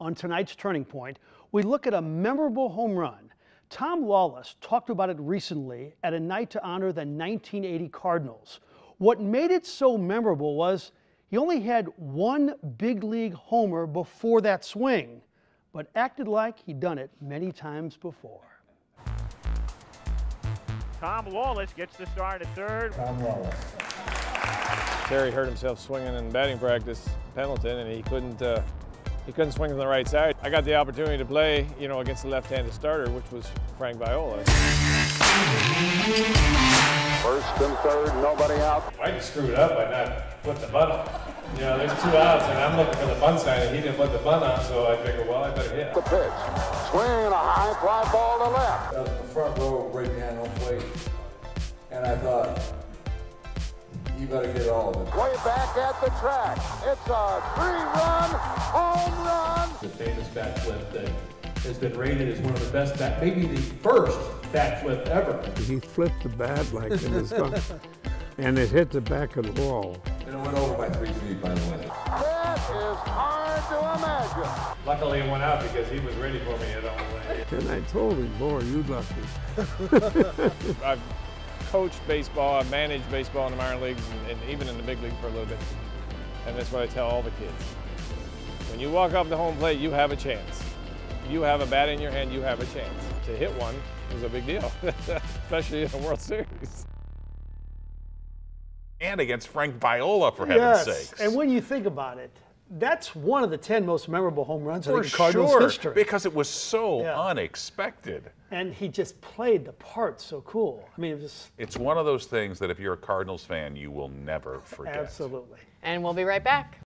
On tonight's Turning Point, we look at a memorable home run. Tom Lawless talked about it recently at a night to honor the 1980 Cardinals. What made it so memorable was he only had one big league homer before that swing, but acted like he'd done it many times before. Tom Lawless gets the start at third. Tom Lawless. Terry hurt himself swinging in batting practice, Pendleton, and he couldn't uh, he couldn't swing from the right side. I got the opportunity to play, you know, against the left-handed starter, which was Frank Viola. First and third, nobody out. I just screwed up by not putting the bunt on. You know, there's two outs, and I'm looking for the bunt sign, and he didn't put the bunt on, so I figured, well, I better hit. The pitch. Swing and a high fly ball to left. That was the front row right behind home plate. And I thought, you better get all of it. Way back at the track. It's a three-run home run. The famous bat flip that has been rated as one of the best back, maybe the first bat flip ever. He flipped the bat like in was going, and it hit the back of the wall. And it went over by three feet, by the way. That is hard to imagine. Luckily, it went out because he was ready for me at all way. And I told him, boy, you lucky. I've coached baseball, I've managed baseball in the minor leagues, and, and even in the big league for a little bit. And that's what I tell all the kids. When you walk off the home plate, you have a chance. You have a bat in your hand, you have a chance. To hit one is a big deal, especially in a World Series. and against Frank Viola, for heaven's yes, sakes. and when you think about it, that's one of the 10 most memorable home runs for I think in Cardinals sure, history. because it was so Yeah. unexpected. and he just played the part so cool. I mean, it was It's one of those things that if you're a Cardinals fan, you will never forget. absolutely. And we'll be right back.